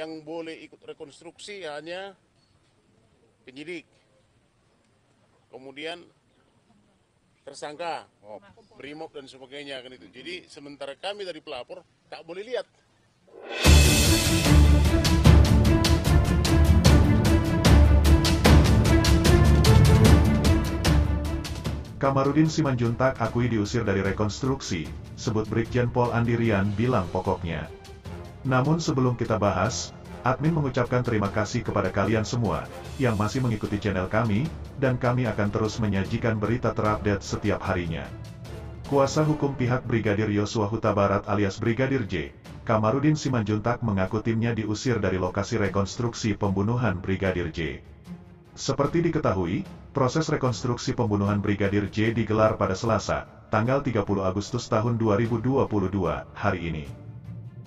yang boleh ikut rekonstruksi hanya penyidik. Kemudian tersangka, oh, brimob dan sebagainya kan itu. Jadi sementara kami dari pelapor tak boleh lihat. Kamarudin Simanjuntak akui diusir dari rekonstruksi, sebut Brigjen Pol Andirian bilang pokoknya. Namun sebelum kita bahas, admin mengucapkan terima kasih kepada kalian semua, yang masih mengikuti channel kami, dan kami akan terus menyajikan berita terupdate setiap harinya. Kuasa hukum pihak Brigadir Yosua Huta Barat alias Brigadir J, Kamarudin Simanjuntak mengaku timnya diusir dari lokasi rekonstruksi pembunuhan Brigadir J. Seperti diketahui, proses rekonstruksi pembunuhan Brigadir J digelar pada Selasa, tanggal 30 Agustus tahun 2022, hari ini.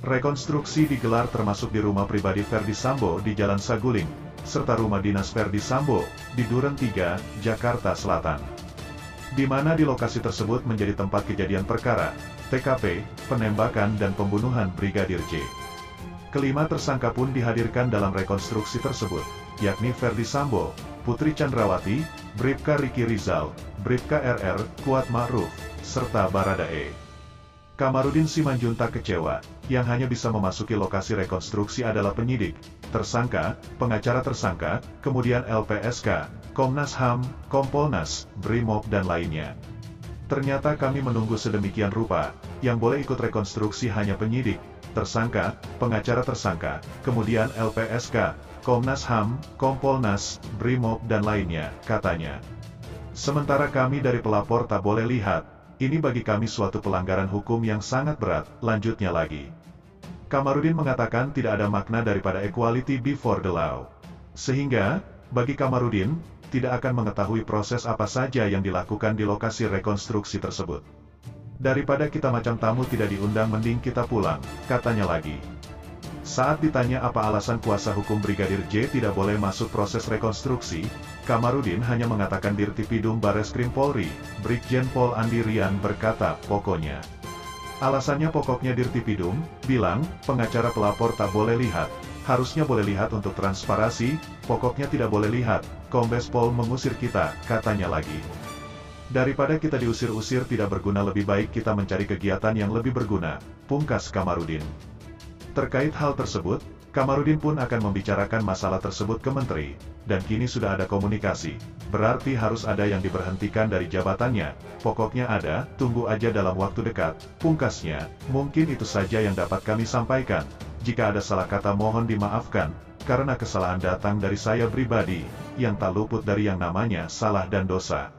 Rekonstruksi digelar termasuk di rumah pribadi Ferdi Sambo di Jalan Saguling, serta rumah dinas Ferdi Sambo, di Duren 3, Jakarta Selatan. Di mana di lokasi tersebut menjadi tempat kejadian perkara, TKP, penembakan dan pembunuhan Brigadir J. Kelima tersangka pun dihadirkan dalam rekonstruksi tersebut, yakni Ferdi Sambo, Putri Chandrawati, Bribka Riki Rizal, Bribka RR, Kuat Ma'ruf, serta Baradae. Kamarudin Simanjuntak kecewa, yang hanya bisa memasuki lokasi rekonstruksi adalah penyidik, tersangka, pengacara tersangka, kemudian LPSK, Komnas HAM, Kompolnas, BRIMOB dan lainnya. Ternyata kami menunggu sedemikian rupa, yang boleh ikut rekonstruksi hanya penyidik, tersangka, pengacara tersangka, kemudian LPSK, Komnas HAM, Kompolnas, BRIMOB dan lainnya, katanya. Sementara kami dari pelapor tak boleh lihat, ini bagi kami suatu pelanggaran hukum yang sangat berat, lanjutnya lagi. Kamarudin mengatakan tidak ada makna daripada equality before the law. Sehingga, bagi Kamarudin, tidak akan mengetahui proses apa saja yang dilakukan di lokasi rekonstruksi tersebut. Daripada kita macam tamu tidak diundang mending kita pulang, katanya lagi. Saat ditanya apa alasan kuasa hukum Brigadir J tidak boleh masuk proses rekonstruksi, Kamarudin hanya mengatakan Dirtipidum Bareskrim Polri, Brigjen Pol Andi Rian berkata, pokoknya. Alasannya pokoknya Dirtipidum, bilang, pengacara pelapor tak boleh lihat, harusnya boleh lihat untuk transparasi, pokoknya tidak boleh lihat, Kombes Pol mengusir kita, katanya lagi. Daripada kita diusir-usir tidak berguna lebih baik kita mencari kegiatan yang lebih berguna, pungkas Kamarudin. Terkait hal tersebut, Kamarudin pun akan membicarakan masalah tersebut ke Menteri, dan kini sudah ada komunikasi, berarti harus ada yang diberhentikan dari jabatannya, pokoknya ada, tunggu aja dalam waktu dekat, pungkasnya, mungkin itu saja yang dapat kami sampaikan, jika ada salah kata mohon dimaafkan, karena kesalahan datang dari saya pribadi, yang tak luput dari yang namanya salah dan dosa.